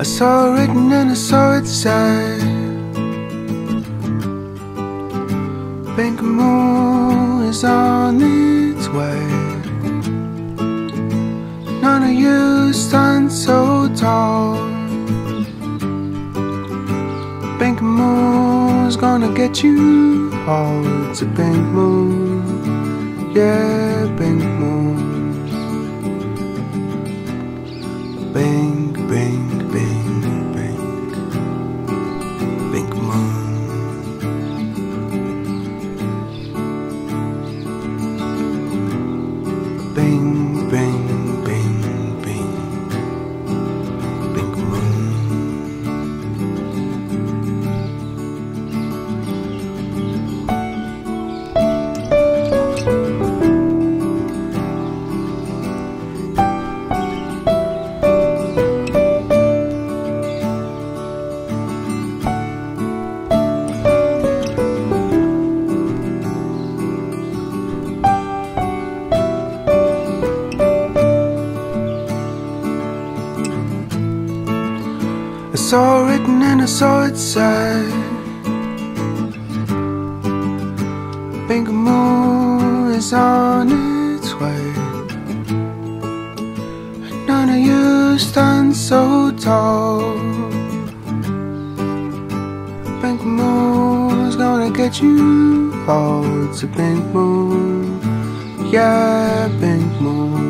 I saw it written and I saw it said Pink moon is on its way. None of you stand so tall. Pink moon's gonna get you all. It's a pink moon. Yeah, pink moon. Bing, Bing, saw it written and I saw it said Pink moon is on its way. None of you stand so tall. Pink moon's gonna get you all. It's a pink moon. Yeah, pink moon